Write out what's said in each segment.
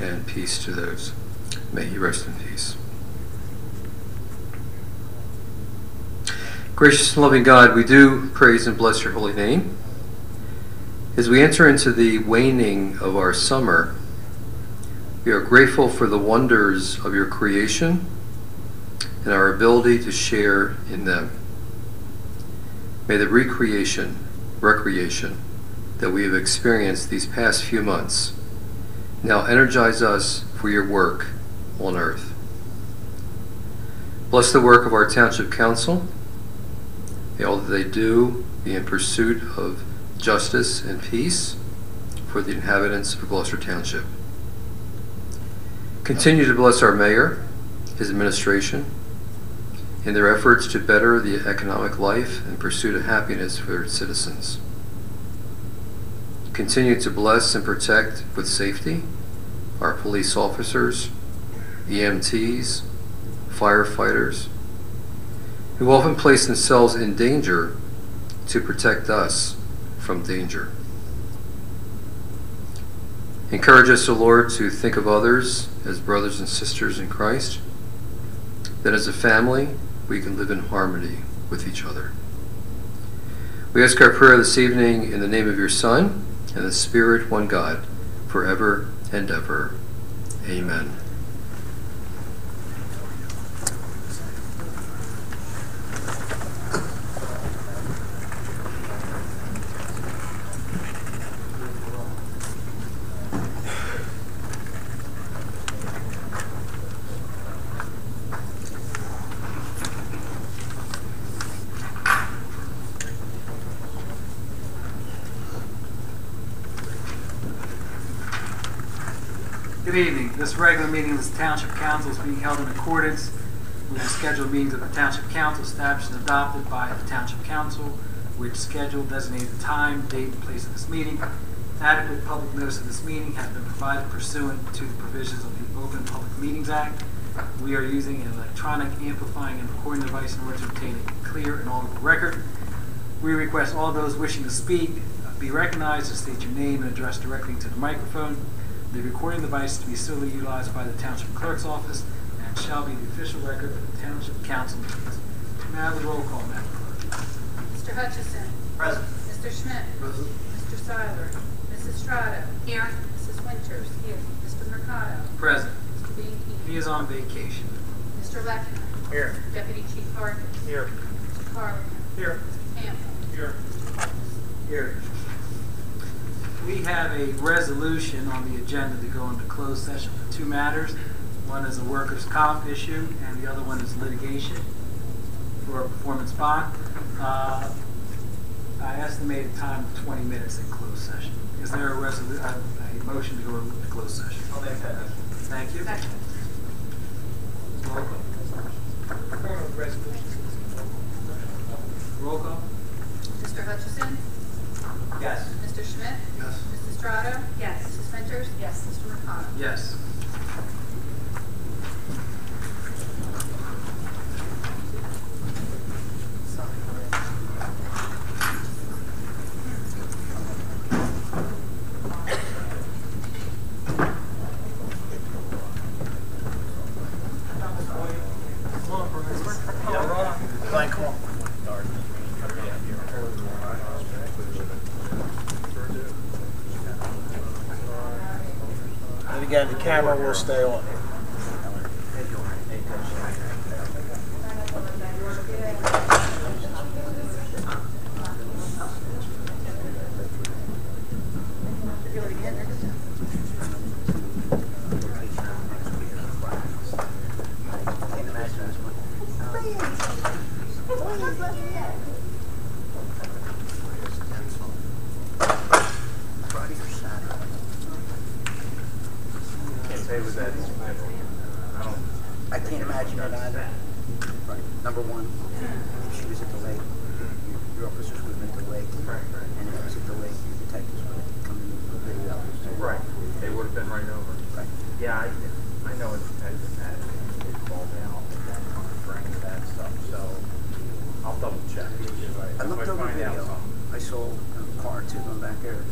and peace to those. May he rest in peace. Gracious and loving God, we do praise and bless your holy name. As we enter into the waning of our summer, we are grateful for the wonders of your creation and our ability to share in them. May the recreation, recreation that we have experienced these past few months now energize us for your work on earth. Bless the work of our Township Council. May all that they do be in pursuit of justice and peace for the inhabitants of Gloucester Township. Continue to bless our mayor, his administration, in their efforts to better the economic life and pursuit of happiness for its citizens. Continue to bless and protect with safety our police officers, EMTs, firefighters, who often place themselves in danger to protect us from danger. Encourage us, O Lord, to think of others as brothers and sisters in Christ, that as a family we can live in harmony with each other. We ask our prayer this evening in the name of your Son and the Spirit, one God, forever and ever. Amen. Good evening. This regular meeting of the Township Council is being held in accordance with the scheduled meetings of the Township Council established and adopted by the Township Council, which schedule designated the time, date, and place of this meeting. Adequate public notice of this meeting has been provided pursuant to the provisions of the Open Public Meetings Act. We are using an electronic amplifying and recording device in order to obtain a clear and audible record. We request all those wishing to speak be recognized and state your name and address directly to the microphone. The recording device to be solely utilized by the Township Clerk's Office and shall be the official record of the Township Council meetings. May I have the roll call, Madam Clerk? Mr. Hutchison. Present. Mr. Schmidt. Present. Mr. Seiler. Mrs. Estrada. Here. Mrs. Winters. Here. Mr. Mercado. Present. Mr. He is on vacation. Mr. Lechner. Here. Deputy Chief Harkins. Here. Mr. Carlin. Here. Mr. Campbell. Here. Here. We have a resolution on the agenda to go into closed session for two matters. One is a workers' comp issue, and the other one is litigation for a performance bond. Uh, I estimated time of 20 minutes in closed session. Is there a resolu, a a motion to go into closed session? I'll make that motion. Thank you. Second. Roll call. Roll call? Mr. Hutchison. Yes. Mr. Schmidt. Estrada. Yes. Mrs. Winters. Yes. Mr. Mercado. Yes. And again, the camera will stay on. Can't say with that, I don't, I can't imagine it either. Right. Number one, if she was at the lake, your, your officers would have been at the lake. Right, right. And if it was at the lake, your detectives would have come in with a video. right, they would have been right over. Right. Yeah, I, I know it's, it's, it fall down, for any of that stuff, so I'll double check. I looked If over find out video. something. I saw a car or two going back there.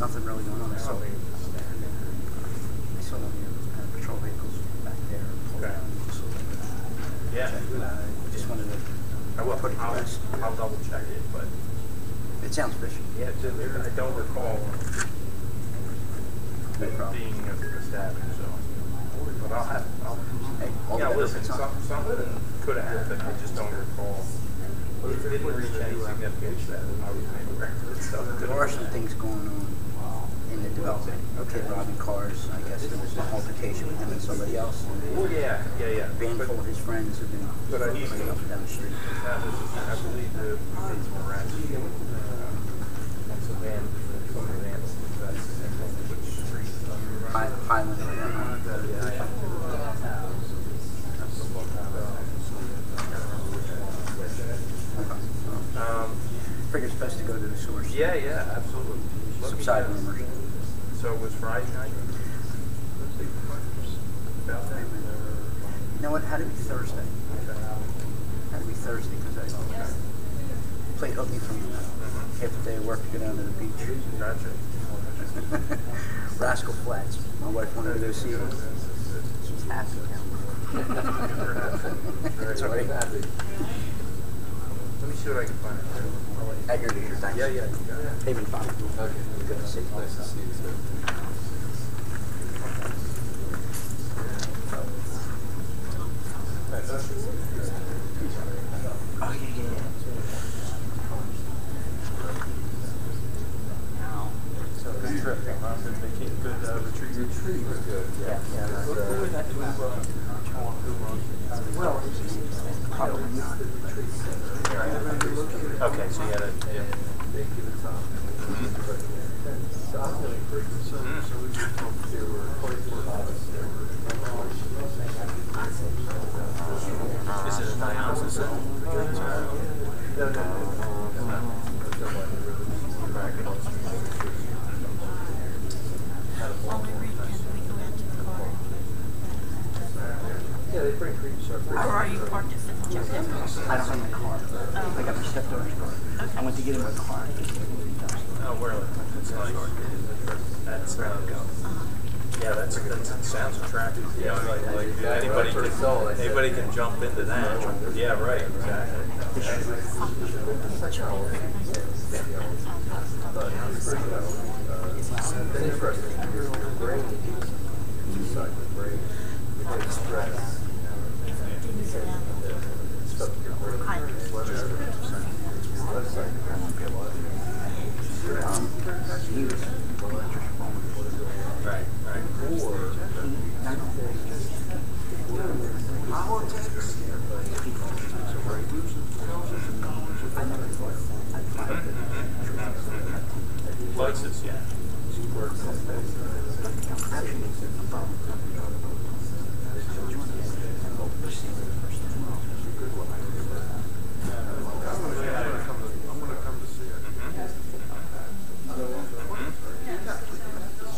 Nothing really going on. I saw, I'll leave it to stand. I saw West. I'll double check it, but It sounds fishy. yeah, it's in there. I don't recall No it problem. being a a stabbing, so. But I'll have, I'll, Hey, all the yeah, better listen, for some, time. something could have happened, I just don't recall. It didn't reach any significance that I was made aware of it, so. There are some things going on in the development. Okay, robbing cars. I guess there was an altercation with him and somebody else. Well, yeah, yeah, yeah. A But- full of his friends have been But I- running up and down the street. That was, I believe, the police were uh, Once a van, some of the vans, that's, which street. uh, uh, Um, Figure it's best to go to the source. yeah, yeah, absolutely. Subside rumors. So it was Friday night? You know what? Had to be Thursday. Had to be Thursday because I played hooky from half the day of work to go down to the beach. Gotcha. Rascal Flatts. My wife wanted to go see it. She's happy now. That's all right. Let me see what I can find. At your leisure, thanks. Yeah, yeah, you got it. Haven Five. Okay. Good to see you. Nice to see you too. Oh, yeah, yeah, yeah. So good trip, huh? Good good uh, retreat. Retreat was good. Yeah, yeah. that's, uh, Probably not. Okay, so you had a, yeah. They give it time. So I'm really pretty concerned, so we just hope there were twenty-four hours there were. Is it a dialysis center? No, no, no. Only weekend we go out to the car. Yeah, they bring cream syrup. Or are you parked at Fifth Jeff I don't have my car. I got my stepdaughter's car. I went to get in my car. Oh, really? That's nice. That's, uh, yeah, that's, that sounds attractive. Yeah, like, like anybody can, anybody can jump into that. Yeah, right, exactly. Interesting, your your brain, two sides the brain, it's stress. Right. Or, License, yeah.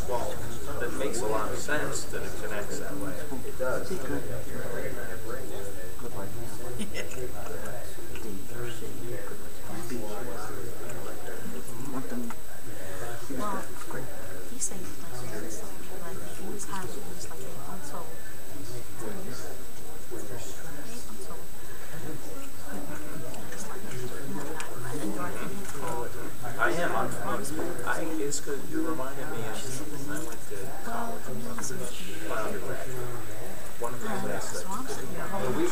Well, that makes a lot of sense that it connects that way. it does. Well, these things, like, it's like, one's house was like eight months old. Eight months old. It's like, and driving it for- I am, I'm, I, it's good, you reminded me of something I went to college and my undergrad. One of the classes So I'm that sitting there, oh, we used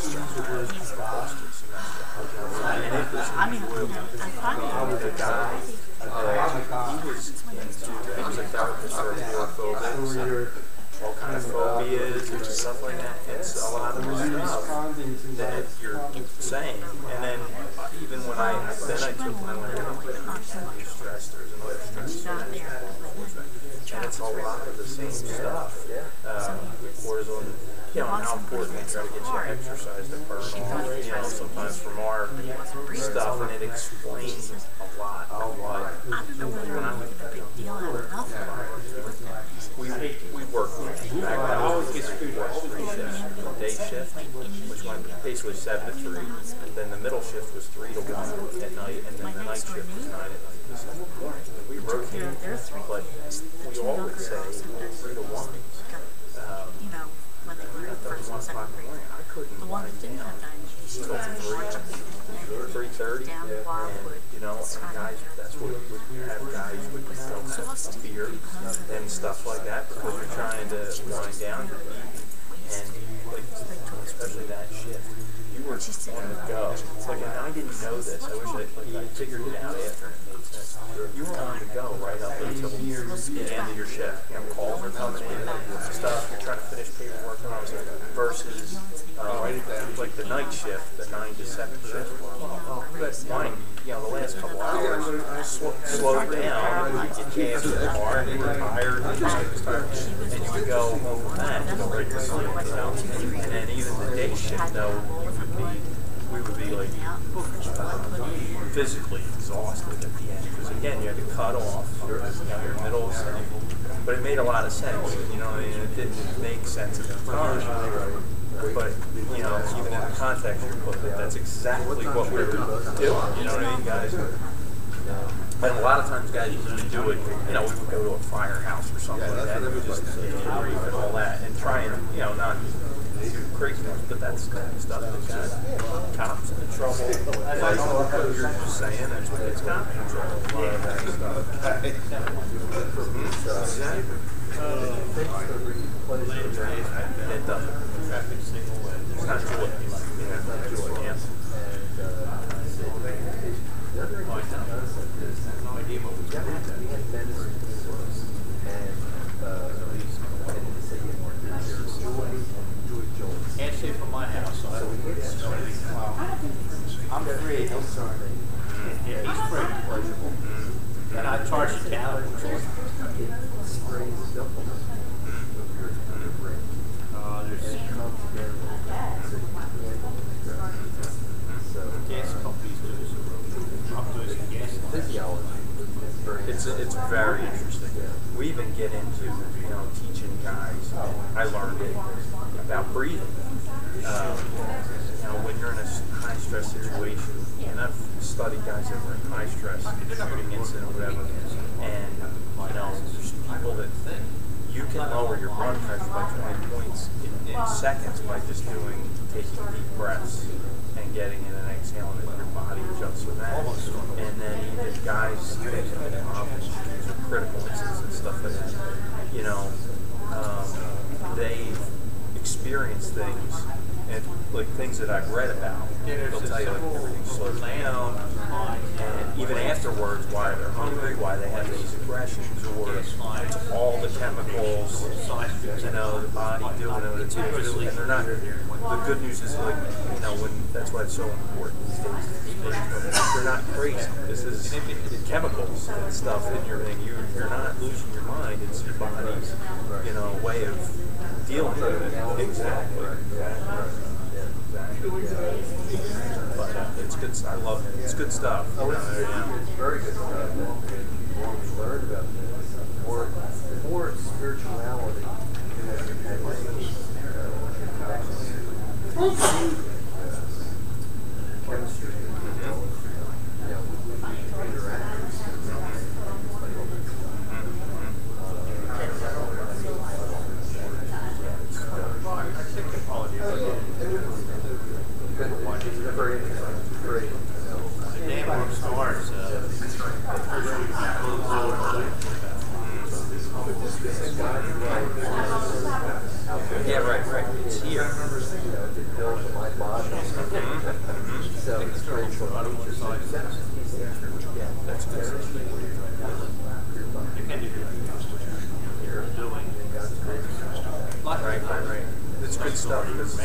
to do was the Boston semester. And it was I mean, you know, I finally. the guy, uh, he was into, he was a therapist for agoraphobics and all kind of phobias and stuff like that. It's a lot of the stuff that you're saying. And then uh, even when I, then I took my land, I'm like, oh, stressed, there's another stress. Got there. And it's a lot of the same stuff. Yeah. Um, cortisol, you know, how important they try to get you to exercise to burn you know, sometimes from our stuff, and it explains a lot of what I don't know whether I'm making a big deal out of nothing. We, we work with. I was we worked three shifts, a day shift, which went basically seven to three, and then the middle shift was three to one at night, and then the night shift was nine at night to seven in the morning. We rotated, but we all say girls and then three to one. Um, you know, when they were at first and second o'clock in the grade. I couldn't The one that didn't down have diabetes, she until was three, three thirty. down And, Wildwood. you know, and guys, that's what would have guys know, have beer and stuff like that because you're trying to wind down your beat and like, especially that shift. You were on the go. Like, and I didn't know this. I wish I, like, I figured it out after You were on the go right up until the end of your shift. You know, calls are coming in, stuff. You're trying to finish paperwork versus uh, like the night shift, the nine to seven shift. But mine, you know, the last couple hours sl- slowed down. You in the and you were tired, and you would go home and go right to sleep, you know. And then even the day shift, though, we would be, we would be like physically exhausted at the end because again, you had to cut off your, your middle setting. But it made a lot of sense, you know. I mean, it didn't make sense at the time. But you know, even in the context you're putting it, that's exactly what we were doing. You know what I mean, guys? And a lot of times, guys used to do it. You know, we would go to a firehouse or something like that, and just and all that, and try and you know not crazy. But that's the kind of stuff that got cops in trouble. Like you're just saying, that's what gets cops in trouble. A lot of that stuff. Exactly. It doesn't. It's not joy. It's not joy. Yeah. Can't see from my house, so I don't know anything. I'm free. Yeah, he's free. And I charge the town. Uh, there's gas companies do this. I'm doing some gas. It's it's very interesting. We even get into you know teaching guys. I learned it about breathing. Um, you know when you're in a high stress situation, and I've studied guys that were in high stress, shooting incident, or whatever, and you know there's people that you can lower your blood pressure by 20 points in, in seconds by just doing taking deep breaths and getting in and exhaling and your body adjusts with that. And then even guys that problems, or critical incidents and stuff like that, you know, um, they've experienced things and like things that I've read about. They'll tell you like everything slows down, and even afterwards, why they're hungry, why they have these aggressions, or it's all the chemicals, you know, the body doing what it's and they're not. The good news is like, you know, when that's why it's so important. They're not crazy. This is chemicals and stuff in your thing. You you're not losing your mind. It's your body's, you know, way of dealing with it. Exactly. Exactly. But it's good. I love it. It's good stuff. You know, yeah. very good stuff. The more we learn about this, the more, the more spirituality in what you're. Chemistry. You know, interactions. Very interesting. Very, you know, The dam on stars, uh, first week, Yeah, right, right. It's here. you know, to build my body. So it's very That's good. you can do what you're doing. Right, right, right. It's good stuff because,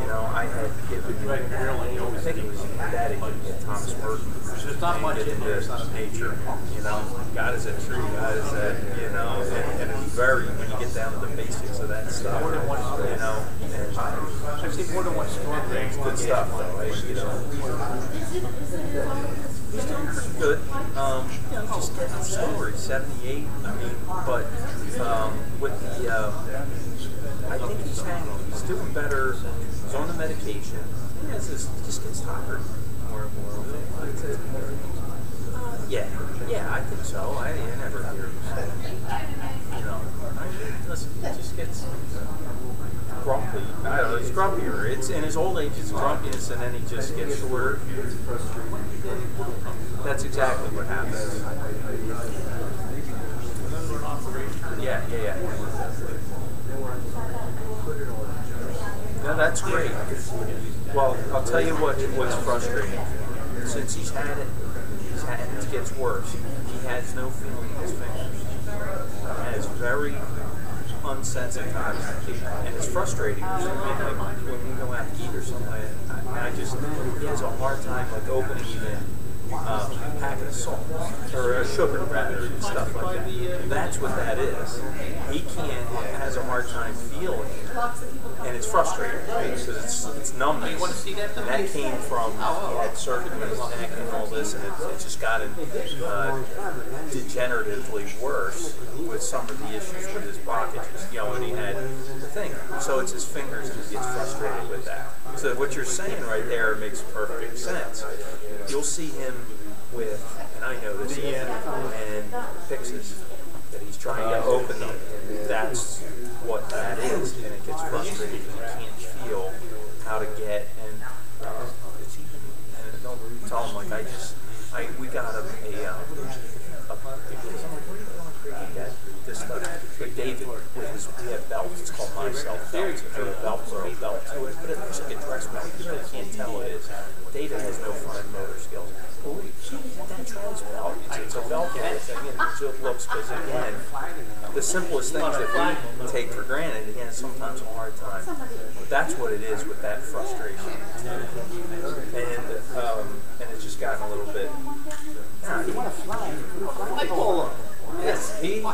you know, I had given, I think it was that it Thomas Merton. There's not much in there. It's not a nature, you know, God is a tree, God is that, you know, and, and it's very, when you get down to the basics of that stuff, More than one you know, and I've seen more than one there. it's good stuff though, eh, you know. He's doing pretty good. Um, just slower. 78. I mean, but um, with the, uh, I think he's hanging. He's doing better. He's on the medication. He has this, he just gets tired more and more. Uh, yeah, yeah, I think so. I, I never hear you know, listen, he just gets grumpy. I don't know. It's grumpier. It's in his old age. It's grumpiness, and then he just gets shorter. That's exactly what happens. Yeah, yeah, yeah. No, that's great. Well, I'll tell you what what's frustrating. Since he's had it, he's had it gets worse. He has no feeling in his fingers. And it's very unsensitized. And it's frustrating. Like when we go out to eat or something, I, I just he has a hard time like opening even uh, a packet of salt or a sugar rather and stuff like that. That's what that is. He can't has a hard time feeling, and it's frustrating right? because it's it's numbness. You want to see that? And that came from he had surgery in his neck and all this, and it, it just gotten uh, degeneratively worse with some of the issues with his blockages. You know, and he had the thing. So it's his fingers, and he gets frustrated with that. So what you're saying right there makes perfect sense. You'll see him with, and I notice it, and fixes that he's trying to open them. And that's what that is, and it gets frustrating because he can't feel how to get and uh, it's even and don't tell him like I just I we got him a um, a, because This stuff. But David with his we have belts, it's called myself belts. It's a belt or a belt to it, but it looks like a dress belt. You really can't tell it is. David has no fine motor skills. But we try this belt. It's, it's a Velcro thing and it just looks because again the simplest things that we take for granted, again, sometimes a hard time. But that's what it is with that frustration. And um, and it's just gotten a little bit. I want to fly. I pull he, yes, he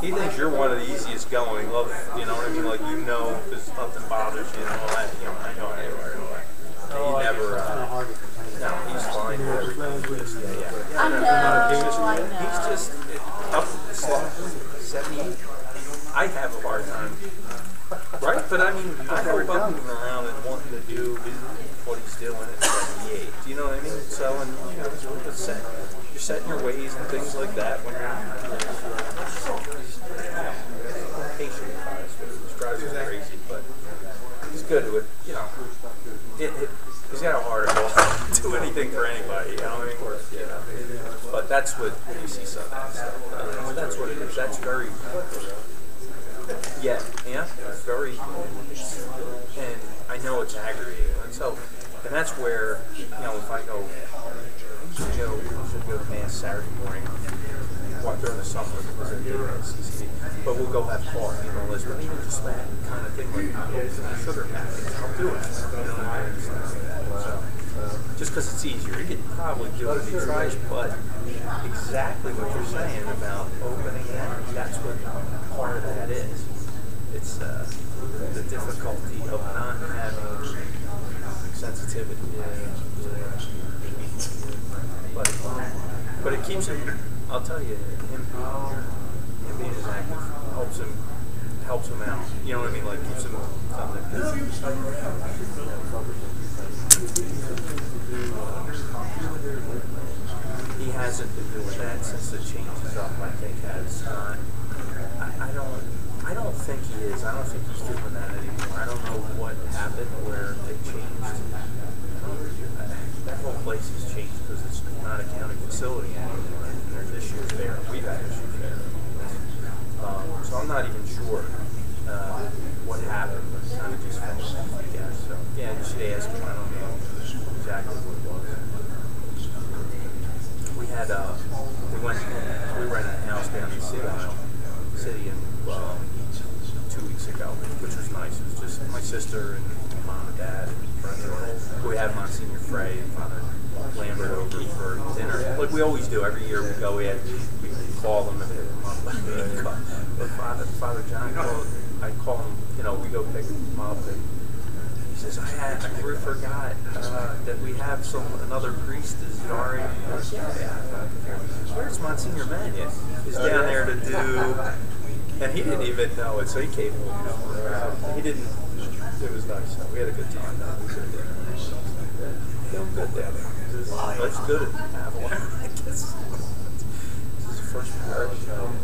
he thinks you're one of the easiest going. He loves, you know what I mean? Like you know, because nothing bothers you and all that. You know, I know anywhere and all that. He never. Uh, no, he's fine with everything. Yeah, yeah. I know, He's just, I know. he's just up slow. 78. I have a hard time. Right? But I mean, I hope I'm moving around and wanting to do what he's doing at 78. Do you know what I mean? So, and you know, you're set, setting your ways and things like that when you're, patient. Drives me crazy, but he's good with, you know, it, it, he's got a heart to do anything for anybody, you know what I mean? Or, you know, but that's what you see some of that stuff. Uh, that's what it is. That's very, yeah, yeah, very, and I know it's aggravating. And so, and that's where, you know, if I go, you know, I should go to mass Saturday morning, walk during the summer because I do CCD, but we'll go have coffee and all this. But even just that kind of thing, like opening sugar packets, I'll do it. You know, I mean? so, just because it's easier, you could probably do it if he tries, but exactly what you're saying about opening that, that's what part of that is. It's uh, the difficulty of not having sensitivity. But, but it keeps him, I'll tell you, him, him being as active helps him helps him out. You know what I mean? Like keeps him something. He hasn't been doing that since the changes up. I think has not. I, I don't. I don't think he is. I don't think he's doing that anymore. I don't know what happened where they changed. That whole place has changed because it's not a county facility anymore. And there's issues there. We've had issues there. Um, so I'm not even sure uh, what happened. But it kind of just fell off, I guess. So yeah, you should ask him. I don't know exactly what it was. We had uh, we went we rented a house down in City City in um, two weeks ago, which was nice. It was just my sister and mom and dad and friends. We had Monsignor Frey and Father Lambert over for dinner, like we always do. Every year we go, in, we call them and pick them up. but Father Father John called. I call him. You know, we go pick him up and. He says, I, had, I really forgot uh, that we have some another priest is Dari. Where's Monsignor Mannion? He's down there to do, and he didn't even know it, so he came over. He didn't. It was nice. We had a good time. We did dinner. Feeling good down there. It's good at Avalon. I guess this is the first parish. Um,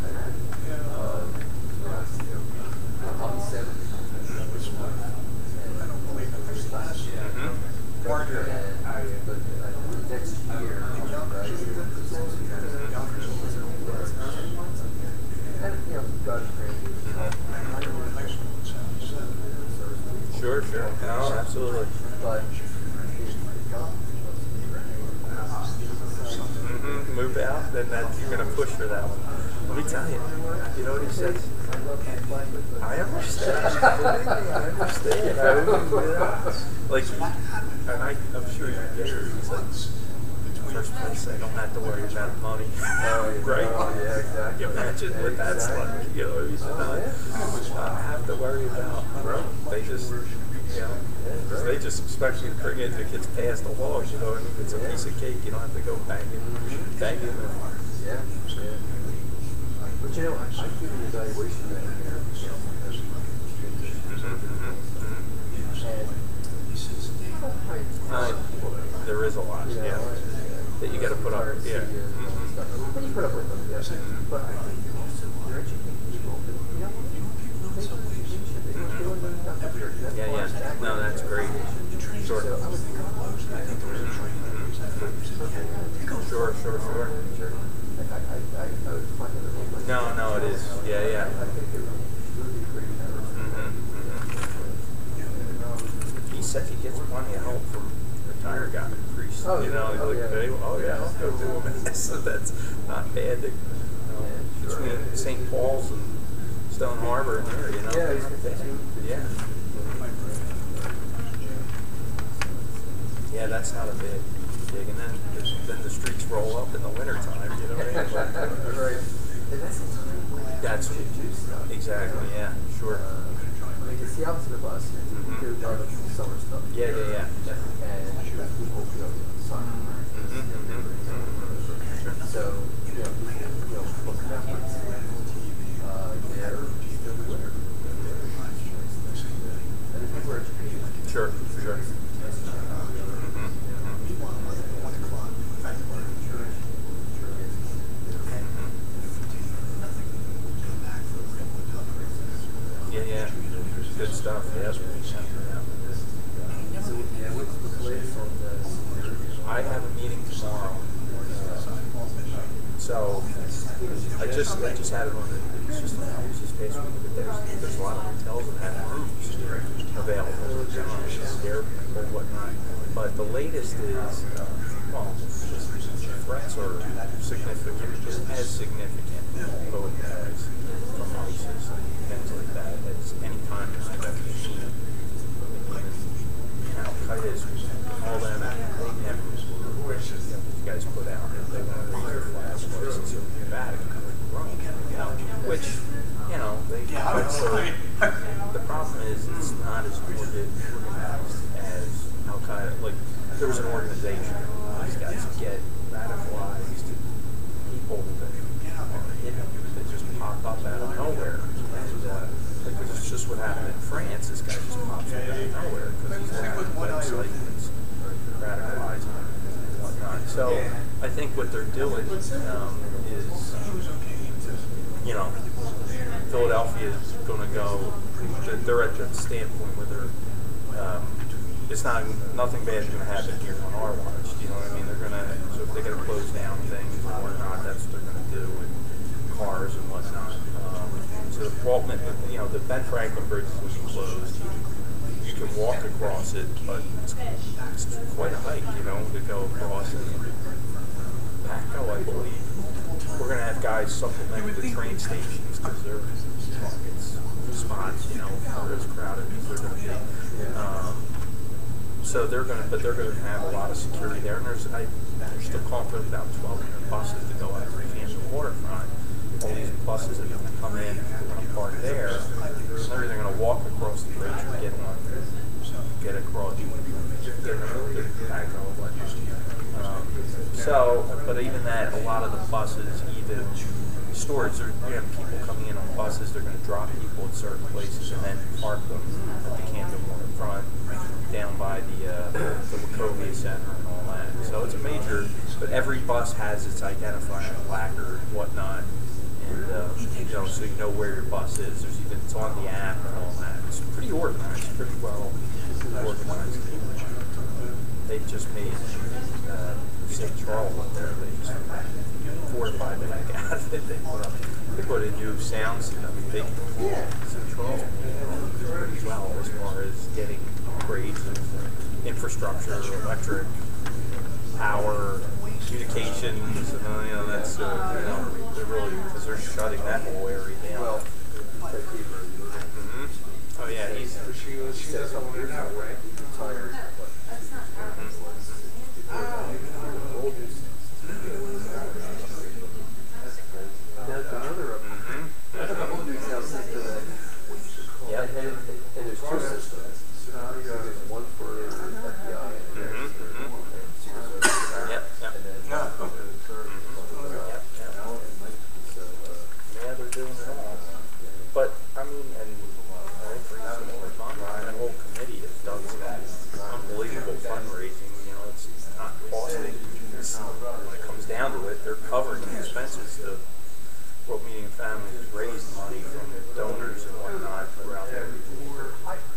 Sure, sure. No, absolutely. But hmm Move out, then that you're gonna push for that one. Let me tell you. You know what he says? I understand. Believe me, I understand. I really, you know, like, and I, I'm sure you get it. He's like, first place, I don't have Oh, to worry about money. right? yeah, exactly. You imagine what that's like. You know, you should not, not have to worry about. They just, you know, 'cause they just expect you to bring it it gets past the laws. You know, and if it's a piece of cake, you don't have to go banging, mm-hmm. banging. And, Yeah, yeah. But you know, I, I do the evaluation down here, you know, as Uh, there is a lot, yeah, that you got to put up. with, Yeah. Mhm. But you put up with them, yes. But I think also you're educating people, that, you know, they, they should, they should do it up here. That's Yeah, why it's yeah. No, that's great. Sure. So I would think, I think there is a training. Sure, sure, sure. sure. Like, I, I, I, I would find it a little like. No, no, it is. Yeah, yeah. I think it would really be great. Mhm, mhm. He said he gets plenty of help from retired guy, priest. Oh, you know, yeah. he's Oh, like, yeah. they, oh yeah, I'll go do a mass. So that's not bad. To, you know, between St. Paul's and Stone Harbor and there, you know. Yeah, he's Yeah. Yeah, that's not a big, big. And then, then the streets roll up in the wintertime, you know what I mean? Like, Right. And that's the time you do stuff. exactly, yeah, sure. Like it's the opposite of us. Mhm. We do a summer stuff. Yeah, yeah, yeah. yeah. And people feel summer. Mhm, mhm, mhm. So, you know, people, you know, look at. Uh, they're still winter. And the people are educated. Sure, sure. Mhm, mhm. Yeah, yeah. Good stuff. Yep. So, yeah, what's the place on this? I have a meeting tomorrow. So I just I just had it on the it's just on the news this past week that there's there's a lot of hotels that have rooms available, you know, air or whatnot. But the latest is uh, well, just threats are significant, just as significant both as from ISIS and things like that as any time I've ever seen. Al Qaeda is all them they never you guys put out if they want to raise their flags places in the Vatican or Rome, you know, which, you know, they but so the problem is it's not as orga- organized as Al Qaeda. Like there was an organization these guys get radicalized people that are hidden that just pop up out of nowhere. And uh, like it's just what happened in France. This guy just pops up out of nowhere because he's on a website that's radicalizing and whatnot. So I think what they're doing um, is, you know, Philadelphia is going to go. they're- at the standpoint where they're. Um, it's not nothing bad is going to happen here on our watch. You know what I mean? They're going to. So if they got to close down things and whatnot, that's what they're going to do with cars and whatnot. Um, so Walt Whitman, you know, the Ben Franklin Bridge was closed can walk across it, but it's, it's quite a hike, you know, to go across it. PATCO, I believe, we're gonna have guys supplement the train stations because they're it's spots, you know, not as crowded as they're gonna be. Um, so they're gonna, but they're gonna have a lot of security there, and there's, I, they're still calling for about 1,200 buses to go out to the waterfront. All these buses are gonna come in, they're park there, and they're either gonna walk across the bridge or get on, get across, get in the back or whatnot. Um, so, but even that, a lot of the buses, even storage, there, you have people coming in on buses, they're gonna drop people at certain places and then park them at the Camden waterfront, down by the, uh, the Wachovia Center and all that. So it's a major, but every bus has its identifying placard whatnot. And, uh, you know, so you know where your bus is. There's even, it's on the app and all that. It's pretty organized, pretty well organized. They've just made, uh, St. Charles up there, they just fortified the heck out it. They put up, they put a new sound system, I St. Charles, pretty well. as far as getting upgrades of infrastructure, electric, power, communications, and uh, you know that's uh, you know they're really because they're shutting that whole area down. Well, hmm Oh yeah, he's she she does something years ago, right? Retired. That's another of them. hmm That's a whole new sound system that, Yep. and, and, and there's two systems. There's one for FBI. and Mhm, there's mhm. Secret Service. Yep, yep. And then. Yeah. Yep, yep. So, uh, Yeah, they're doing it all. But I mean, and I agree with more fun. That whole committee has done some unbelievable fundraising. You know, it's not costing. It's, when it comes down to it, they're covering the expenses. The World Meeting of Families has raised money from donors and whatnot throughout the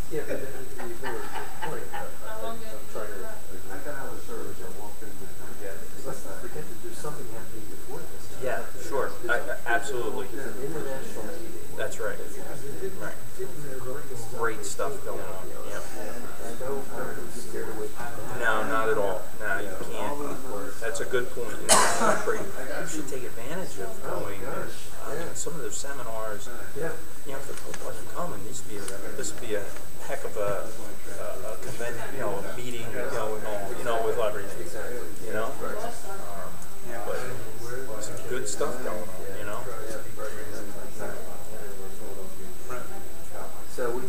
yeah, but then you do it, point, I'm trying to, I got out of the service, I walked in and forget, let's not forget that there's something happening before this. Yeah, sure. I, I- absolutely. It's an international meeting. That's right. Right. Great stuff going on. Yeah. No parent is scared away from that. No, not at all. No, you can't. That's a good point. You, know, great. you should take advantage of going. Uh, some of those seminars, Yeah. you know, if the Pope wasn't coming, these would be a, this would be a heck of a, a, a convent, you know, a meeting going on, you know, with everything. You know? Um, but some good stuff going on, you know? So we,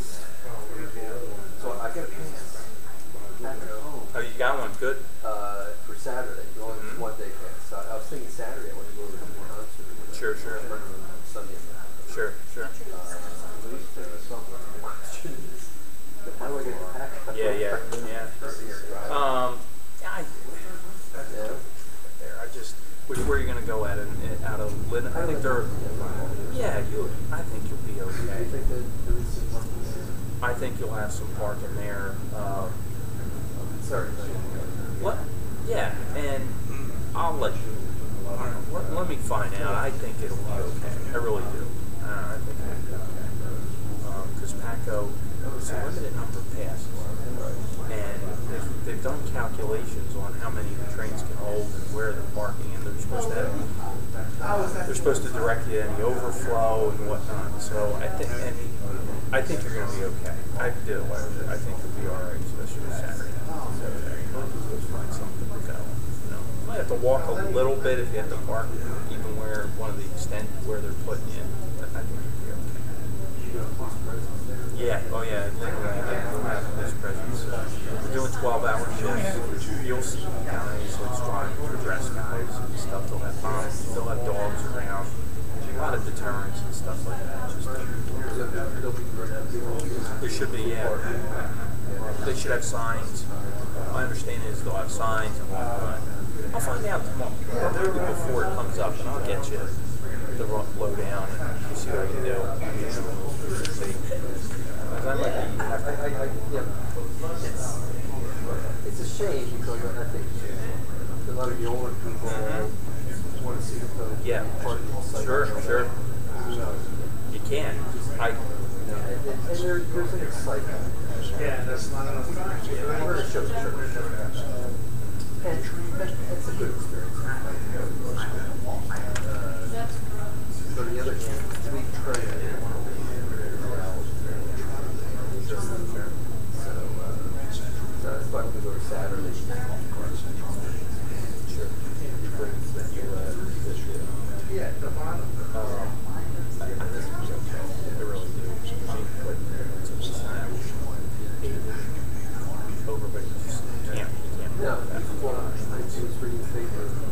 so I got a pass. Back at home. Oh, you got one. Good. Uh, for Saturday, the only Mhm. one day pass. So I was thinking Saturday, I want to go to the concert. or. Sure, sure. Running around Sunday. Sure, sure. Uh, at least take something. The question how do I get the pack? Yeah, yeah, yeah. Um, I, Yeah. there, I just, where, where are you gonna go at it? eh, Out of Lynn? I think they're, yeah, you, I think you'll be okay. think that there is some parking there? I think you'll have some parking there. Um, Sorry. what? Yeah, and I'll let you. Let, let me find out. I think it'll be okay. I really do. Uh, I think it'll be okay. Because PATCO, it's a limited number of passes, and they've, they've done calculations on how many the trains can hold and where they're parking, and they're supposed to have, they're supposed to direct you any overflow and whatnot. So I think, and I think you're going to be okay. I do. I, I think you'll be all right, especially Saturday. Let's find something to go. You know, you might have to walk a little bit if you have to park, even where one of the extent where they're putting you. But I think you'll be okay. Yeah. Oh yeah. Legally, uh, they don't have police presence. Uh, We're doing 12-hour shifts. You'll see guys like strong dress guys and stuff. They'll have bombs. They'll have dogs around. A lot of deterrence and stuff like that. Just there should be, yeah. They should have signs. My understanding is they'll have signs and whatnot. I'll find out tomorrow, before it comes up, and I'll get you the ro- lowdown and see what I can do. See. 'Cause I might be- I, I, I, yeah, it's, it's a shame because I think a lot of the older people Mhm. want to see the Pope. Yeah. Part of the site. Sure, sure. You can. I, And, and, and there, there's an excitement. Yeah, that's not enough time. We're gonna show the church. And that, a good experience. Uh, but the other. So, uh, so to Saturday. sure. Uh. Yeah, the bottom. Um, I, I think it'll be okay. I really do. I mean, but it's a snap. Over, but you just can't, you can't. No, walk that well, far. I was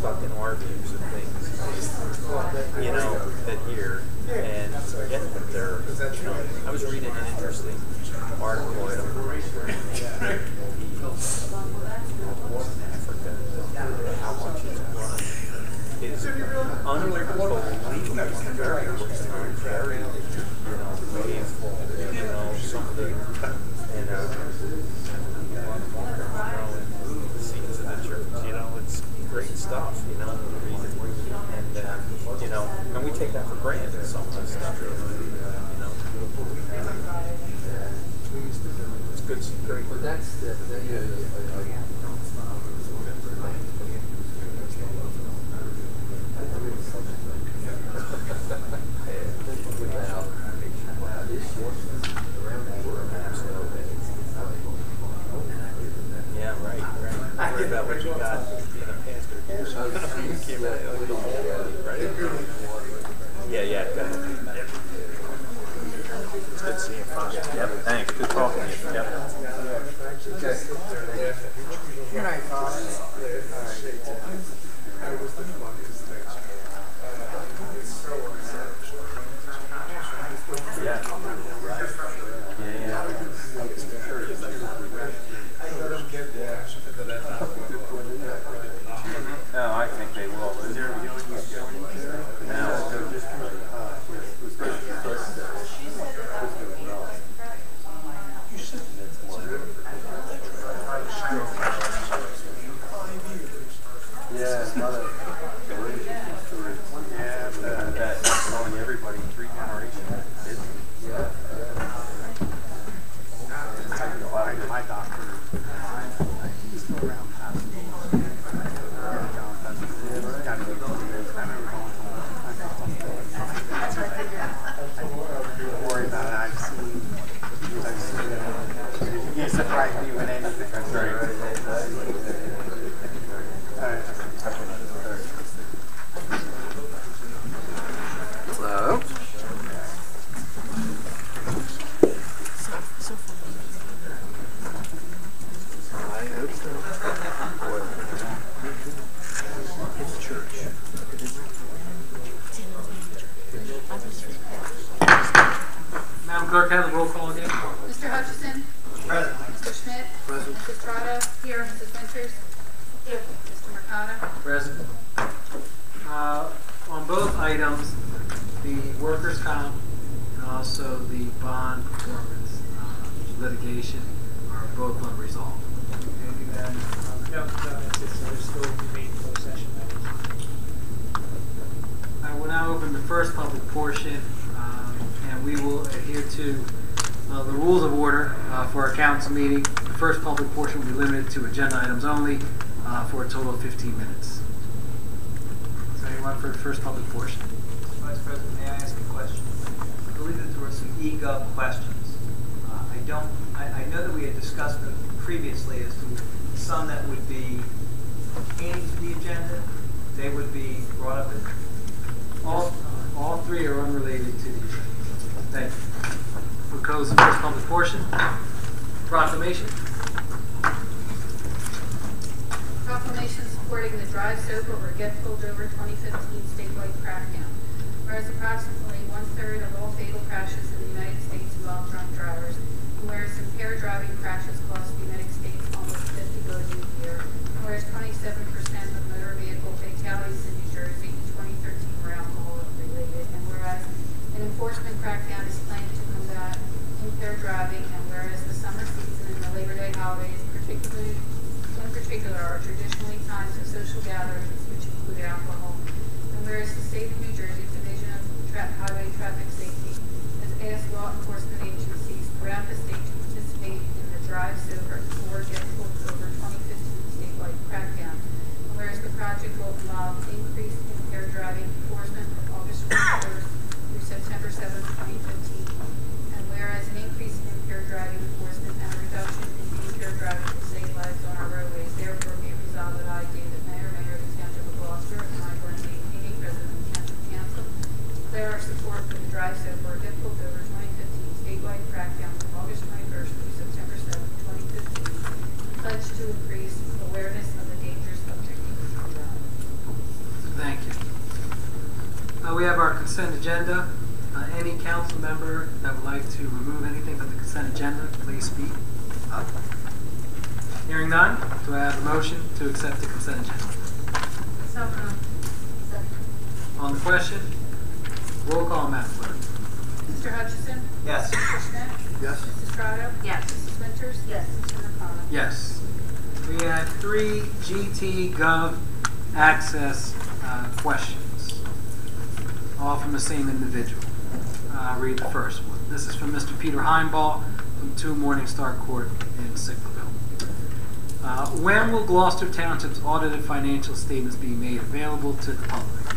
stuck in our views of things, you know, that here. To they would be brought up in. All, all three are unrelated to the agenda. Thank you. We'll close the first public portion. Proclamation. Proclamation supporting the Drive Sober or Get Pulled Over 2015 statewide crackdown. Whereas approximately one-third of all fatal crashes in the United States involve drunk drivers, and whereas impaired driving crashes cost the United States almost 50 billion a year, whereas 27% of motor vehicle fatalities in New Jersey in 2013 were alcohol-related, and whereas an enforcement crackdown is planned to combat impaired driving, and whereas the summer season and the Labor Day holidays, particularly in particular, are traditionally times of social gatherings which include alcohol. And whereas the state of New Jersey Division of Tra- Highway Traffic Safety has asked law enforcement agencies throughout the state to participate in the Drive Sober or Get Pulled Over 2015 statewide crackdown. And whereas the project will involve increased impaired driving enforcement from August 21st through September 7th, 2015. And whereas an increase in impaired driving enforcement and a reduction in impaired driving will save lives on our roadways, therefore be resolved that I, David Mayer, Mayor of the Township of Gloucester, and I, Gordon A. President of the Township Council, declare our support for the Drive Sober Get Pulled Over 2015 statewide crackdown from August 21st through September 7th, 2015, and pledge to increase awareness of the dangers of drinking and driving. Thank you. Uh, we have our consent agenda. Any council member that would like to remove anything from the consent agenda, please speak up. Hearing none, do I have a motion to accept the consent agenda? So moved. On the question, roll call, Madam Clerk. Mr. Hutchison? Yes. Mr. Schmidt? Yes. Mrs. Estrada? Yes. Mrs. Winters? Yes. Mr. Mercado? Yes. We have three GT Gov access uh, questions, all from the same individual. I'll read the first one. This is from Mr. Peter Heimball from 2 Morning Star Court in Sicklerville. Uh, When will Gloucester Township's audited financial statements be made available to the public?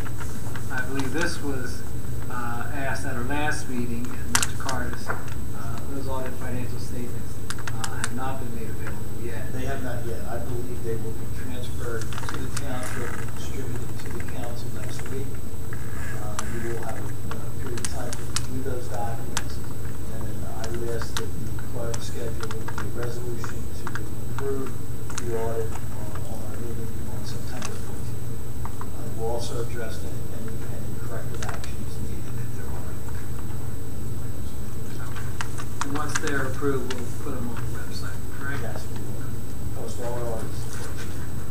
I believe this was uh, asked at our last meeting, and Mr. Cardis, uh, those audited financial statements uh, have not been made available yet. They have not yet. I believe they will be transferred to the township and distributed to the council next week. Uh, We will have a a period of time to review those documents, and I would ask that the clerk schedule a resolution to approve the audit on on our meeting on September 14th. Uh, We'll also address any any any corrective actions needed if there are. And once they're approved, we'll put them on the website, correct? Yes, we will post all our audits.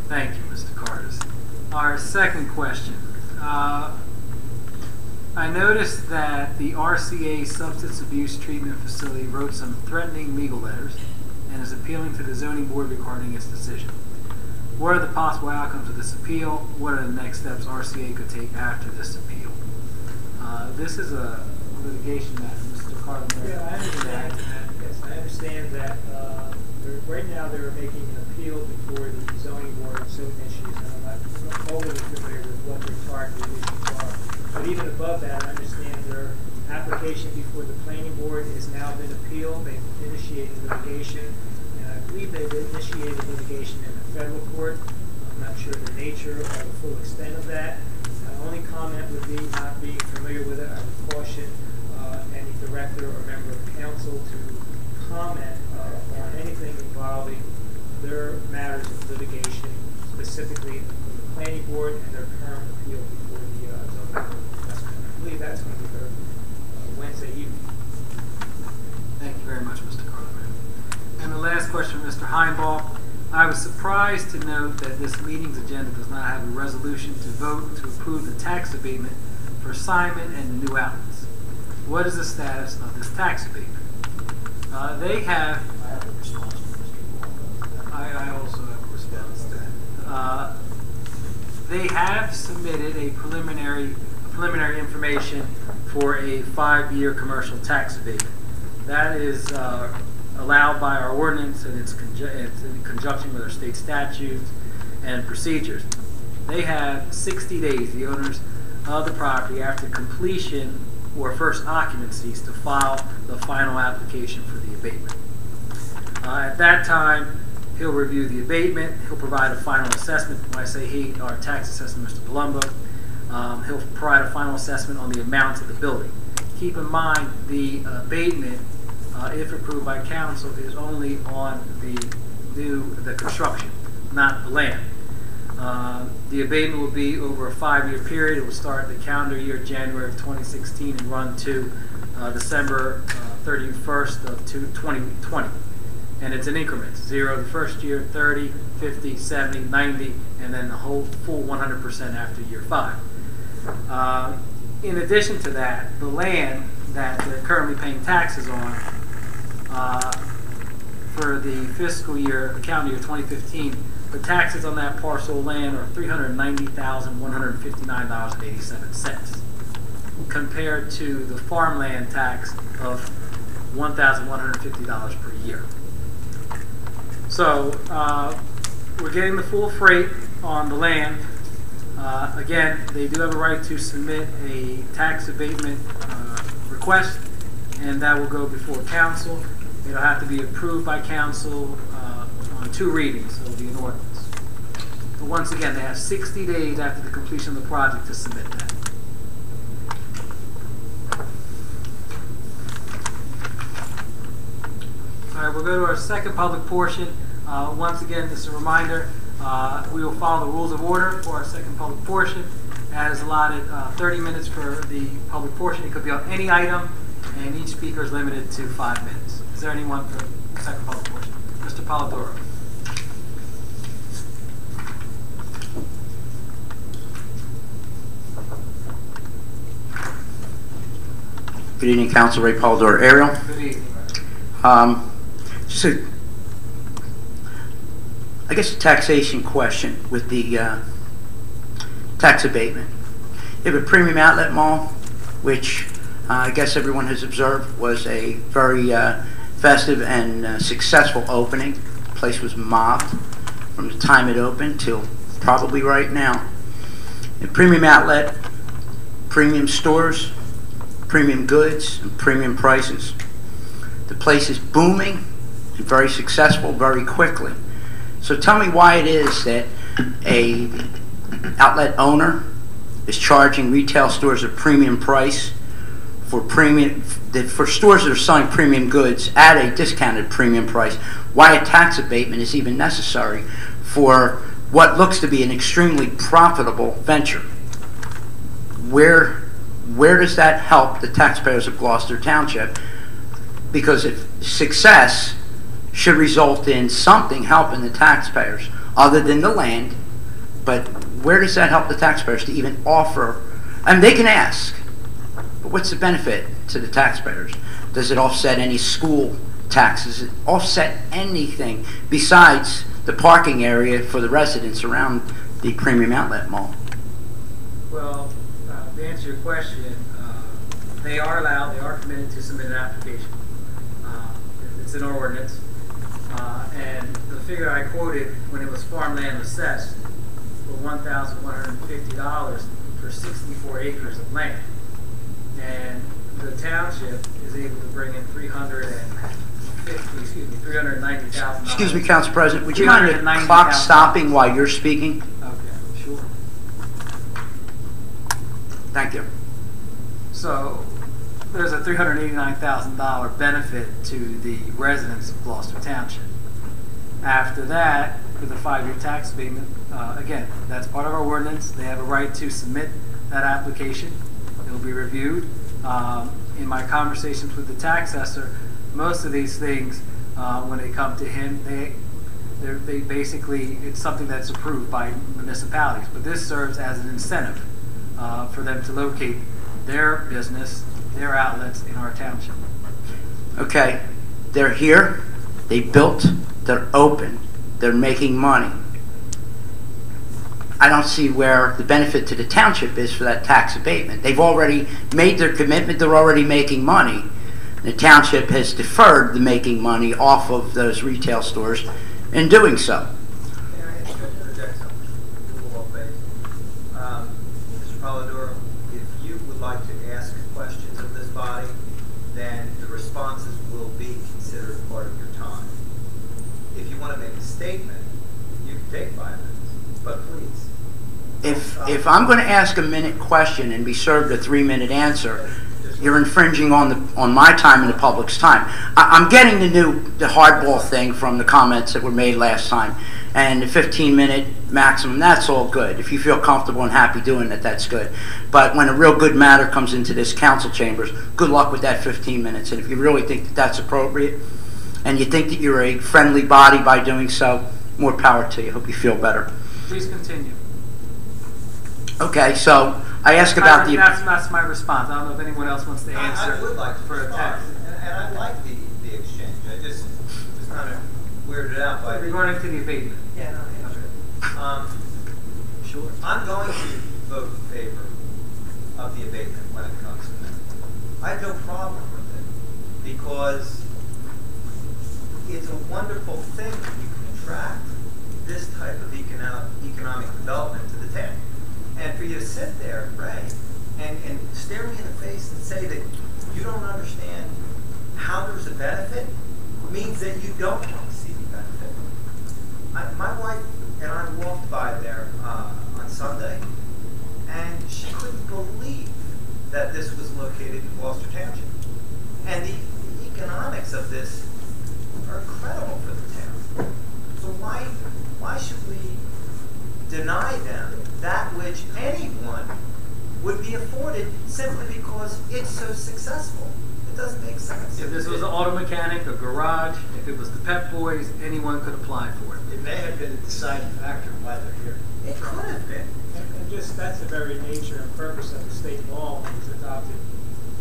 Thank you, Mr. Cardis. Our second question. Uh, I noticed that the RCA Substance Abuse Treatment Facility wrote some threatening legal letters and is appealing to the zoning board regarding its decision. What are the possible outcomes of this appeal? What are the next steps RCA could take after this appeal? Uh, This is a litigation matter, Mr. Carter. Yeah, I understand that, yes, I understand that, uh, right now they're making an appeal before the zoning board of certain issues, and I'm not overly familiar with what their issues are. But even above that, I understand their application before the planning board has now been appealed, they've initiated litigation, and I believe they've initiated litigation in the federal court. I'm not sure the nature or the full extent of that. My only comment would be, not being familiar with it, I would caution uh, any director or member of council to comment uh, on anything involving their matters of litigation, specifically the planning board and their current appeal before the uh, believe that's going to be uh, Wednesday evening. Thank you very much, Mr. Carlin. And the last question, Mr. Heinball. I was surprised to note that this meeting's agenda does not have a resolution to vote to approve the tax abatement for Simon and the new outlets. What is the status of this tax abatement? Uh, they have. I have a response from Mr. Wall. I, I also have a response to that. Uh, they have submitted a preliminary preliminary information for a five-year commercial tax abatement. That is uh, allowed by our ordinance and it's, it's in conjunction with our state statutes and procedures. They have 60 days, the owners of the property, after completion or first occupancies to file the final application for the abatement. Uh, At that time, he'll review the abatement, he'll provide a final assessment. When I say he, our tax assessor, Mr. Palumbo, um, he'll provide a final assessment on the amount of the building. Keep in mind, the abatement, uh, if approved by council, is only on the new, the construction, not the land. Uh, The abatement will be over a five-year period. It will start the calendar year January of 2016 and run to uh, December uh, 31st of 2020. And it's in increments, zero the first year, 30, 50, 70, 90, and then the whole full 100% after year five. Uh, In addition to that, the land that they're currently paying taxes on uh, for the fiscal year, the calendar year 2015, the taxes on that parcel of land are $390,159.87 compared to the farmland tax of $1,150 per year. So uh, we're getting the full freight on the land. Uh, Again, they do have a right to submit a tax abatement uh, request, and that will go before council. It'll have to be approved by council uh, on two readings, so it'll be an ordinance. But once again, they have 60 days after the completion of the project to submit that. All right, we'll go to our second public portion. Uh, Once again, just a reminder, uh, we will follow the rules of order for our second public portion. As allotted, uh, 30 minutes for the public portion. It could be on any item, and each speaker is limited to five minutes. Is there anyone for the second public portion? Mr. Polidoro. Good evening, Council. Ray Polidoro, Erial. Good evening. Um, Just a, I guess a taxation question with the uh, tax abatement. You have a premium outlet mall, which uh, I guess everyone has observed was a very uh, festive and uh, successful opening. The place was mobbed from the time it opened till probably right now. A premium outlet, premium stores, premium goods, and premium prices. The place is booming and very successful very quickly. So tell me why it is that a outlet owner is charging retail stores a premium price for premium for stores that are selling premium goods at a discounted premium price. Why a tax abatement is even necessary for what looks to be an extremely profitable venture. Where where does that help the taxpayers of Gloucester Township? Because if success should result in something helping the taxpayers other than the land, but where does that help the taxpayers to even offer? And they can ask, but what's the benefit to the taxpayers? Does it offset any school taxes? Does it offset anything besides the parking area for the residents around the premium outlet mall? Well, uh, to answer your question, uh, they are allowed, they are permitted to submit an application. Uh, It's an ordinance. Uh, And the figure I quoted, when it was farmland assessed, for one thousand one hundred and fifty dollars for sixty-four acres of land. And the township is able to bring in three hundred and fifty, excuse me, three hundred and ninety thousand dollars. Excuse me, Council President, would you mind the clock stopping while you're speaking? Okay, sure. Thank you. So there's a $389,000 benefit to the residents of Gloucester Township. After that, with a five-year tax abatement, uh, again, that's part of our ordinance. They have a right to submit that application. It'll be reviewed. Um, in my conversations with the tax assessor, most of these things, uh, when they come to him, they they basically, it's something that's approved by municipalities, but this serves as an incentive uh, for them to locate their business, their outlets in our township. Okay, they're here, they built, they're open, they're making money. I don't see where the benefit to the township is for that tax abatement. They've already made their commitment, they're already making money. The township has deferred the making money off of those retail stores in doing so. Can I interject something? A little off base. Um, Mr. Polidoro, if you would like to ask questions of this body, then the responses will be considered part of your time. If you want to make a statement, you can take five minutes, but please. If, if I'm going to ask a minute question and be served a three-minute answer, you're infringing on the, on my time and the public's time. I, I'm getting the new, the hardball thing from the comments that were made last time, and the 15-minute maximum, that's all good. If you feel comfortable and happy doing it, that's good. But when a real good matter comes into this council chambers, good luck with that 15 minutes. And if you really think that that's appropriate, and you think that you're a friendly body by doing so, more power to you. Hope you feel better. Please continue. Okay, so I ask about the. That's, that's my response. I don't know if anyone else wants to answer. I would like to for a respond, text. and, and I like the, the exchange, I just, just kind of weirded out by. Regarding to the abatement. Yeah, no, yeah, sure. Um, Sure. I'm going to vote in favor of the abatement when it comes to that. I have no problem with it, because it's a wonderful thing when you can attract this type of economic, economic development to the town. And for you to sit there, Ray, and, and stare me in the face and say that you don't understand how there's a benefit, means that you don't want to see the benefit. I, my wife and I walked by there uh, on Sunday, and she couldn't believe that this was located in Gloucester Township. And the, the economics of this are incredible for the town. So why why should we deny them that which anyone would be afforded simply because it's so successful? It doesn't make sense. If this was an auto mechanic, a garage, if it was the Pep Boys, anyone could apply for it. It may have been a deciding factor why they're here. It could have been. And and just, that's the very nature and purpose of the state law that was adopted,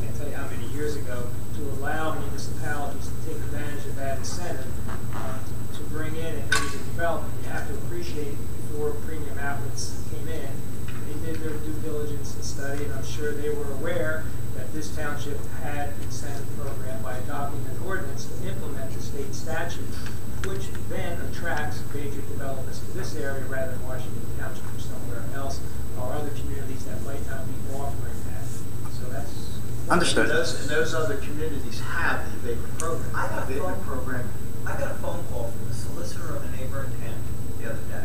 can't tell you how many years ago, to allow municipalities to take advantage of that incentive uh, to to bring in and raise and development. You have to appreciate before premium outlets came in, they did their due diligence and study, and I'm sure they were aware that this township had incentive program by adopting an ordinance to implement the state statute, which then attracts major developments to this area rather than Washington Township or somewhere else, or other communities that might not be offering that. So that's. Understood. And those, and those other communities have the abatement program. I got a phone- program. I got a phone call from the solicitor of a neighboring town the other day.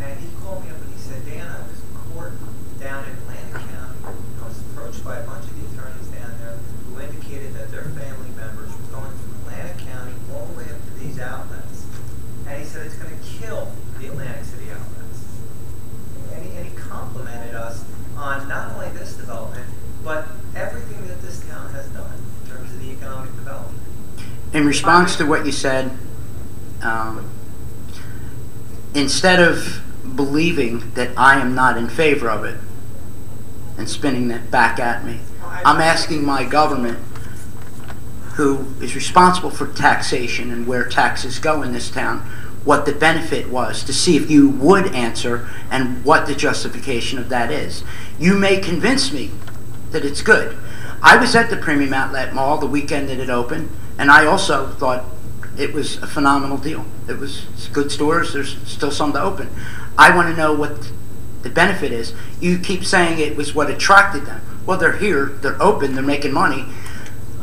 And he called me up and he said, Dan, I was in court down in Atlantic County. I was approached by a bunch of the attorneys down there who indicated that their family members were going from Atlantic County all the way up to these outlets. It's gonna kill the Atlantic City outlets. And he, and he complimented us on not only this development, but everything that this town has done in terms of the economic development. In response to what you said, um, instead of believing that I am not in favor of it and spinning that back at me, I'm asking my government, who is responsible for taxation and where taxes go in this town, what the benefit was to see if you would answer and what the justification of that is. You may convince me that it's good. I was at the Premium Outlet Mall the weekend that it opened, and I also thought it was a phenomenal deal. It was good stores. There's still some to open. I want to know what the benefit is. You keep saying it was what attracted them. Well, they're here. They're open. They're making money,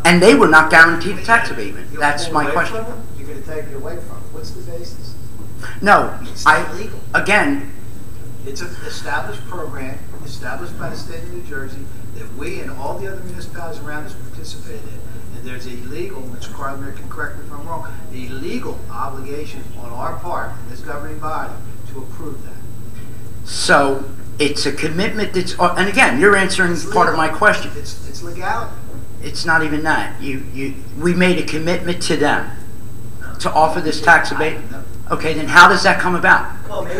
and they were not guaranteed a tax abatement. That's my question. You're gonna take it away from. What's the basis? No, It's I not legal. again. It's an established program, established by the state of New Jersey, that we and all the other municipalities around us participate in. And there's a legal, Mr. Carlamere can correct me if I'm wrong, a legal obligation on our part, in this governing body, to approve that. So it's a commitment that's, uh, and again, you're answering part of my question. It's, it's legality. It's not even that. You, you, we made a commitment to them to offer this tax abatement. No, Okay, then how does that come about? Well, maybe,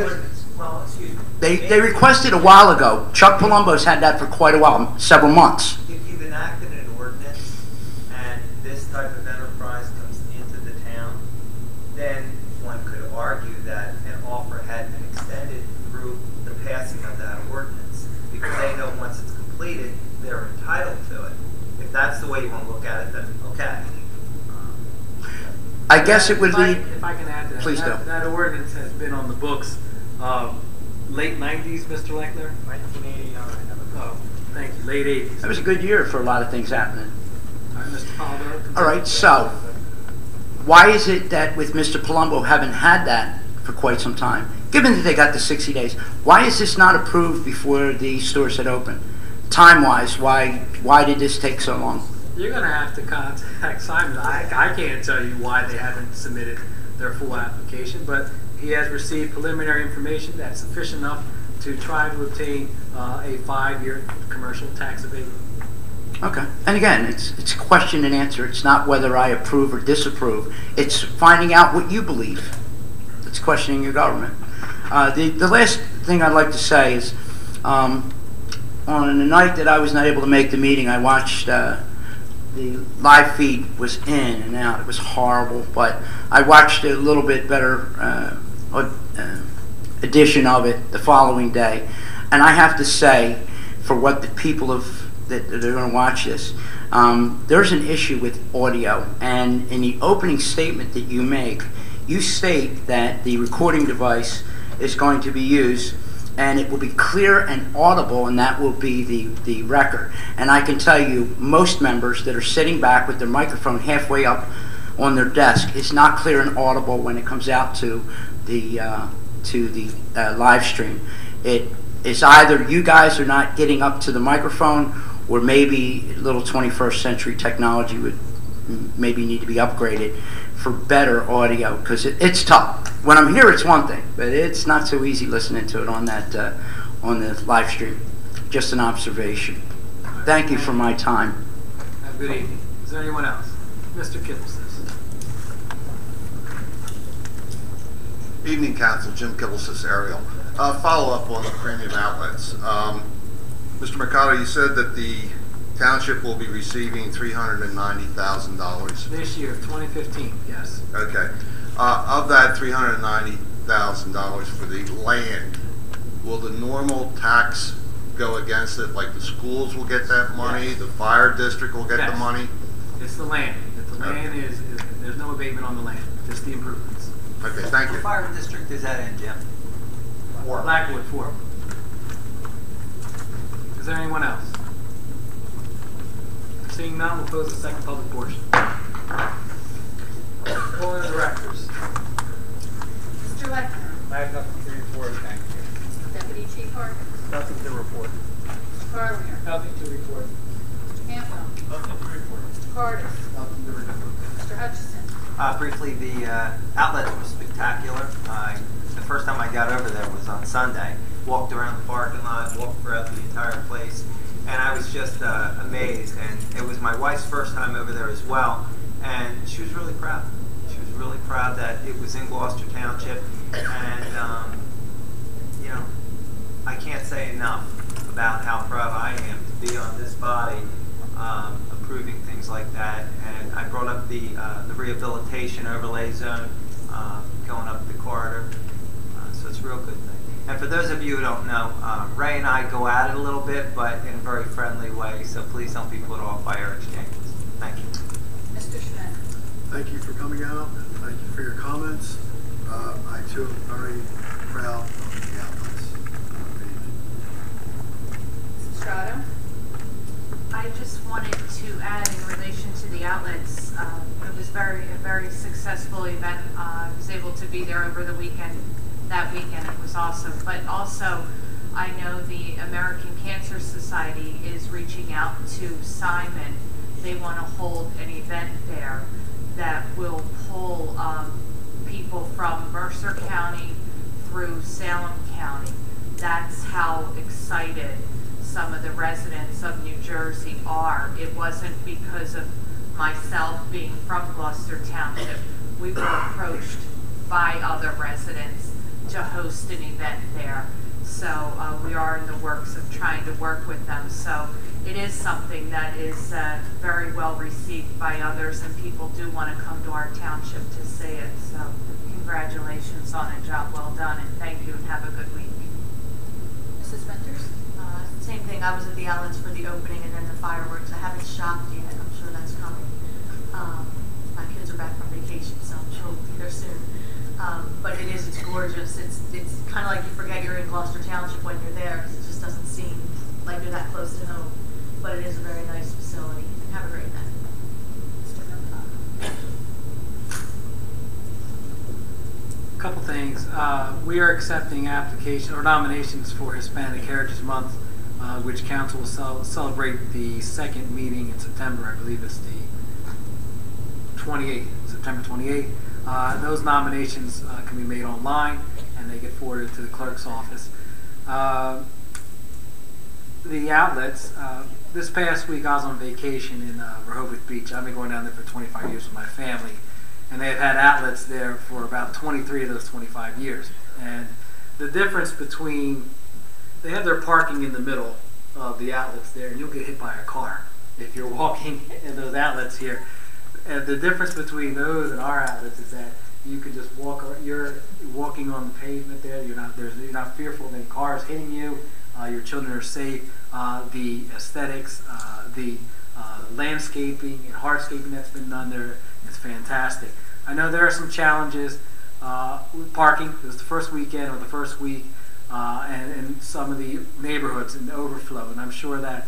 well, excuse me. They, they requested a while ago. Chuck Palumbo's had that for quite a while, several months. If you've enacted an ordinance and this type of enterprise comes into the town, then one could argue that an offer had been extended through the passing of that ordinance. Because they know once it's completed, they're entitled to it. If that's the way you want to look at it, then okay. I guess it would If I- lead, If I can add to that. Please that- do. That ordinance has been on the books, um, late nineties, Mr. Lechner? Nineteen eighty-nine, Oh, thank you, late eighties. that was a good year for a lot of things happening. All right, Mr. Palmer. All right, so why is it that with Mr. Palumbo haven't had that for quite some time? Given that they got the 60 days, why is this not approved before the stores had opened? Time-wise, why why did this take so long? You're gonna have to contact Simon. I, I can't tell you why they haven't submitted their full application, but he has received preliminary information that's sufficient enough to try to obtain uh, a five-year commercial tax abatement. Okay. And again, it's it's question and answer. It's not whether I approve or disapprove. It's finding out what you believe. It's questioning your government. Uh, the the last thing I'd like to say is, um, on the night that I was not able to make the meeting, I watched. Uh, the live feed was in and out. It was horrible, but I watched a little bit better uh, uh, edition of it the following day, and I have to say, for what the people of that, that are going to watch this, um, there's an issue with audio, and in the opening statement that you make, you state that the recording device is going to be used and it will be clear and audible, and that will be the, the record. And I can tell you, most members that are sitting back with their microphone halfway up on their desk, it's not clear and audible when it comes out to the uh, to the uh, live stream. It is either you guys are not getting up to the microphone, or maybe little 21st century technology would maybe need to be upgraded for better audio because it, it's tough. When I'm here, it's one thing, but it's not so easy listening to it on that uh, on the live stream. Just an observation. Thank you for my time. Have a good evening. Is there anyone else? Mr. Kittles. Evening, Council. Jim Kittlesis, Erial. Uh, follow up on the premium outlets. Um, Mr. Mercado, you said that the township will be receiving $390,000. This year, 2015, yes. Okay. Uh, of that $390,000 for the land, will the normal tax go against it? Like the schools will get that money, Yes. the fire district will get the Yes. money? It's the land. If the land is, is, there's no abatement on the land, just the improvements. Okay, thank you. What fire district is that in, Jim? Blackwood, four. Is there anyone else? Seeing none, we'll close the second public portion. Board of Directors. Mr. Lechner. I have nothing to report, thank you. Deputy Chief Harkins. Nothing to report. Mr. Carlinger. Nothing to report. Mr. Campbell. Nothing to report. Mr. Cardis. Nothing to report. Mr. Hutchison. Uh, briefly, the uh, outlets were spectacular. I, the first time I got over there was on Sunday. Walked around the parking lot, walked throughout the entire place, and I was just uh, amazed. And it was my wife's first time over there as well, and she was really proud. She was really proud that it was in Gloucester Township, and um, you know, I can't say enough about how proud I am to be on this body um, approving things like that. And I brought up the uh, the rehabilitation overlay zone uh, going up the corridor, uh, so it's a real good thing. And for those of you who don't know, uh, Ray and I go at it a little bit, but in a very friendly way. So please don't be put off by our exchanges. Thank you. Mr. Schmidt. Thank you for coming out. Thank you for your comments. Uh, I too am very proud of the outlets. Mrs. Strato. I just wanted to add in relation to the outlets, um, it was very, a very successful event. Uh, I was able to be there over the weekend, that weekend, it was awesome. But also, I know the American Cancer Society is reaching out to Simon. They want to hold an event there that will pull um, people from Mercer County through Salem County. That's how excited some of the residents of New Jersey are. It wasn't because of myself being from Gloucester Township. We were approached by other residents to host an event there. So uh, we are in the works of trying to work with them. So it is something that is uh, very well received by others, and people do want to come to our township to see it. So congratulations on a job well done, and thank you, and have a good week. Mrs. Winters? Uh, same thing, I was at the outlets for the opening and then the fireworks. I haven't shopped yet, I'm sure that's coming. Um, my kids are back from vacation, so I'm sure we'll be there soon. Um, but it is, it's gorgeous. It's, it's kind of like you forget you're in Gloucester Township when you're there because it just doesn't seem like you're that close to home. But it is a very nice facility. Have a great night. Mercado? Couple things. Uh, We are accepting application or nominations for Hispanic Heritage Month, uh, which council will cel- celebrate the second meeting in September. I believe it's the 28th, September 28th. Uh, Those nominations uh, can be made online, and they get forwarded to the clerk's office. Uh, The outlets, uh, this past week I was on vacation in uh, Rehoboth Beach. I've been going down there for 25 years with my family and they've had outlets there for about 23 of those 25 years. And the difference between they have their parking in the middle of the outlets there, and you'll get hit by a car if you're walking in those outlets here. And the difference between those and our outlets is that you can just walk. You're walking on the pavement there. You're not there's you're not fearful of any cars hitting you. Uh, your children are safe. Uh, the aesthetics, uh, the uh, landscaping and hardscaping that's been done there is fantastic. I know there are some challenges uh, with parking. It was the first weekend or the first week, uh, and, and some of the neighborhoods and the overflow. And I'm sure that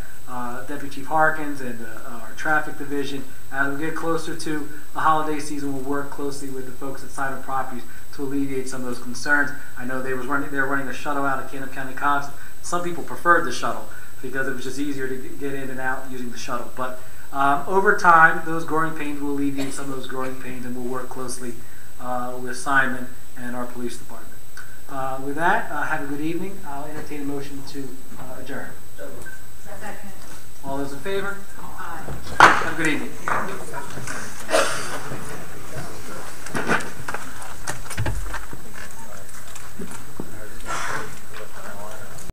Deputy Chief Harkins and uh, our traffic division, as we get closer to the holiday season, we'll work closely with the folks at Simon Properties to alleviate some of those concerns. I know they was running they were running a shuttle out of Camden County Cops. Some people preferred the shuttle because it was just easier to get in and out using the shuttle. But um, over time, those growing pains will alleviate some of those growing pains, and we'll work closely uh, with Simon and our police department. Uh, with that, uh, have a good evening. I'll entertain a motion to uh, adjourn. All those in favor? Aye. Have a good evening.